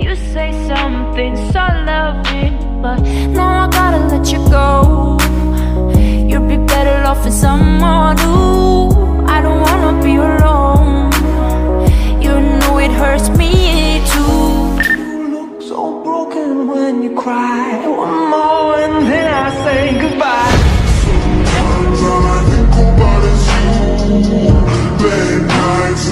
You say something so loving, but no, I gotta let you go. You'd be better off with someone who I don't wanna be alone. You know it hurts me too. You look so broken when you cry. One more and then I say goodbye. Sometimes all I think about is you. Late nights